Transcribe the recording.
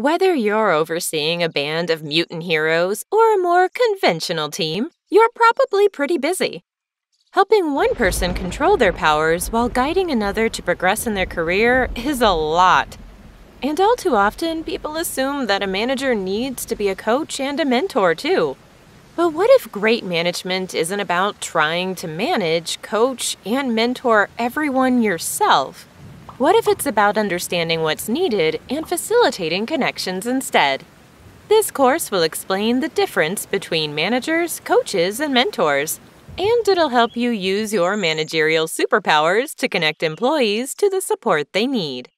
Whether you're overseeing a band of mutant heroes or a more conventional team, you're probably pretty busy. Helping one person control their powers while guiding another to progress in their career is a lot. And all too often, people assume that a manager needs to be a coach and a mentor too. But what if great management isn't about trying to manage, coach, and mentor everyone yourself? What if it's about understanding what's needed and facilitating connections instead? This course will explain the difference between managers, coaches, and mentors, and it'll help you use your managerial superpowers to connect employees to the support they need.